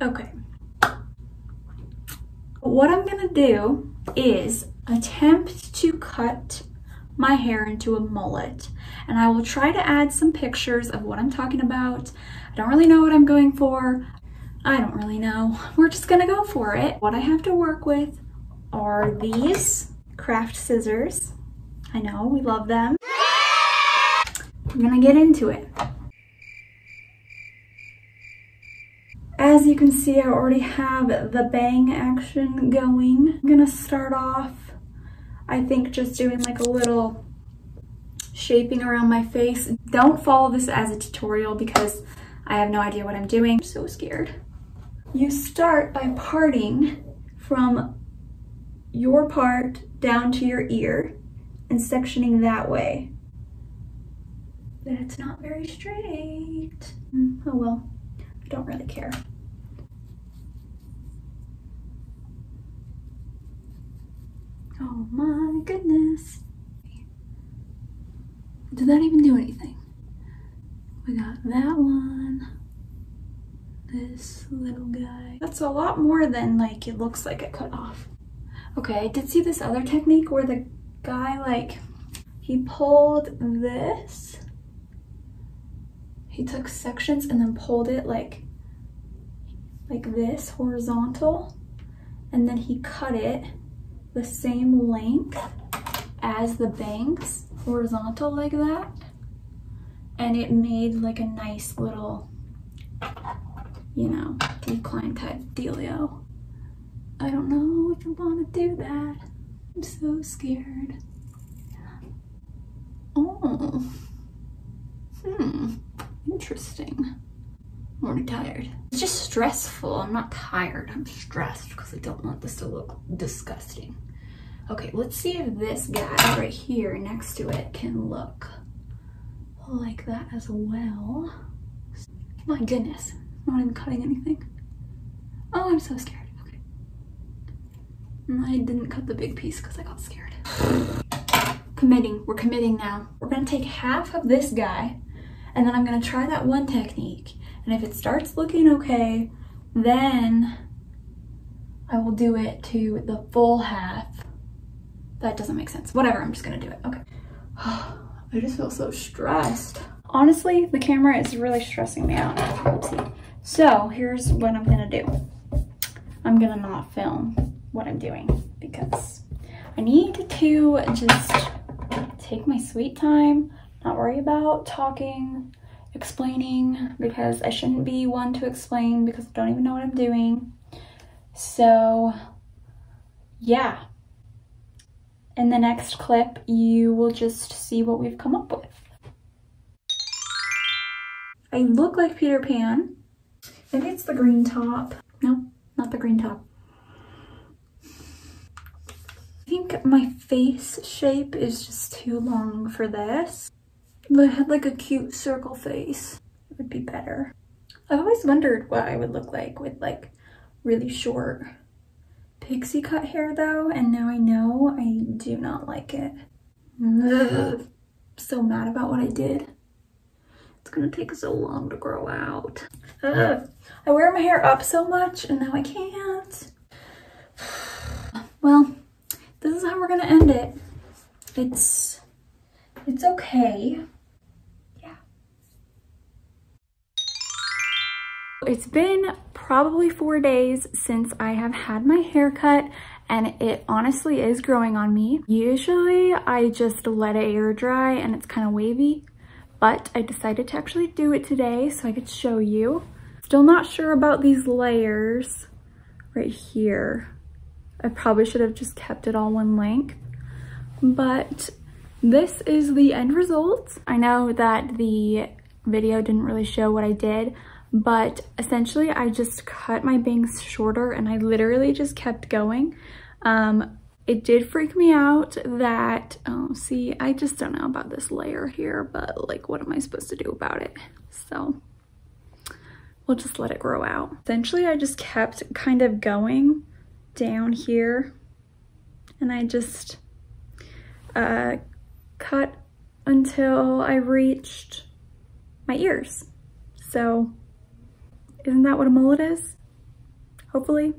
Okay. What I'm gonna do is attempt to cut my hair into a mullet and I will try to add some pictures of what I'm talking about. I don't really know what I'm going for. I don't really know. We're just gonna go for it. What I have to work with are these craft scissors. I know, we love them. I'm gonna get into it. As you can see, I already have the bang action going. I'm gonna start off, I think just doing like a little shaping around my face. Don't follow this as a tutorial because I have no idea what I'm doing. I'm so scared. You start by parting from your part down to your ear and sectioning that way. But it's not very straight. Mm, oh well, I don't really care. Oh my goodness. Did that even do anything? We got that one. This little guy. That's a lot more than like it looks like it cut off. Okay, I did see this other technique where the guy like, he pulled this. He took sections and then pulled it like, like this horizontal. And then he cut it the same length as the bangs, horizontal like that. And it made like a nice little, you know, decline type dealio. I don't know if I want to do that. I'm so scared. Oh. Hmm. Interesting. I'm already tired. It's just stressful. I'm not tired. I'm stressed because I don't want this to look disgusting. Okay, let's see if this guy right here next to it can look like that as well. My goodness, I'm not even cutting anything. Oh, I'm so scared. Okay. I didn't cut the big piece because I got scared. Committing, we're committing now. We're gonna take half of this guy and then I'm gonna try that one technique. And if it starts looking okay, then I will do it to the full half that doesn't make sense. Whatever, I'm just gonna do it. Okay. I just feel so stressed. Honestly, the camera is really stressing me out. Oopsie. So here's what I'm gonna do. I'm gonna not film what I'm doing because I need to just take my sweet time, not worry about talking, explaining, because I shouldn't be one to explain because I don't even know what I'm doing. So yeah, in the next clip, you will just see what we've come up with. I look like Peter Pan. Maybe it's the green top. No, not the green top. I think my face shape is just too long for this. If I had like a cute circle face, it would be better. I've always wondered what I would look like with like really short pixie cut hair though, and now I know I do not like it. Ugh. So mad about what I did. It's gonna take so long to grow out. Ugh. I wear my hair up so much and now I can't. Well, this is how we're gonna end it. It's, it's okay. It's been probably four days since I have had my hair cut and it honestly is growing on me. Usually I just let it air dry and it's kind of wavy, but I decided to actually do it today so I could show you. Still not sure about these layers right here. I probably should have just kept it all one length, but this is the end result. I know that the video didn't really show what I did, but essentially I just cut my bangs shorter and I literally just kept going. Um, it did freak me out that, oh, see, I just don't know about this layer here, but like, what am I supposed to do about it? So we'll just let it grow out. Essentially, I just kept kind of going down here and I just uh, cut until I reached my ears. So isn't that what a mullet is? Hopefully.